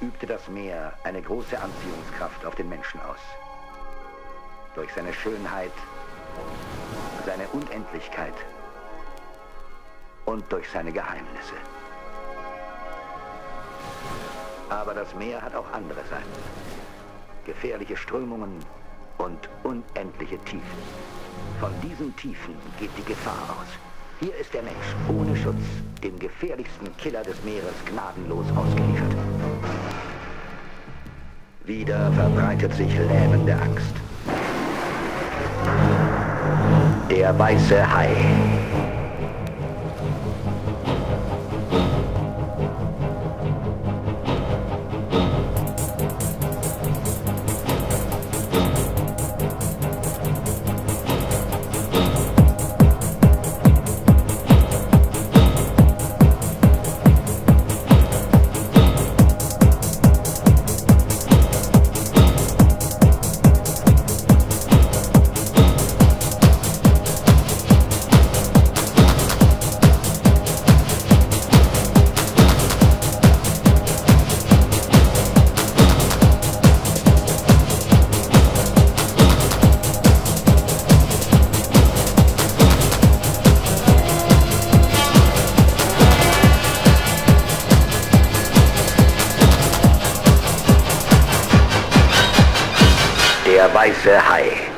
übte das Meer eine große Anziehungskraft auf den Menschen aus. Durch seine Schönheit, seine Unendlichkeit und durch seine Geheimnisse. Aber das Meer hat auch andere Seiten. Gefährliche Strömungen und unendliche Tiefen. Von diesen Tiefen geht die Gefahr aus. Hier ist der Mensch ohne Schutz, dem gefährlichsten Killer des Meeres gnadenlos ausgeliefert. Wieder verbreitet sich lähmende Angst. Der weiße Hai. Der weiße Hai.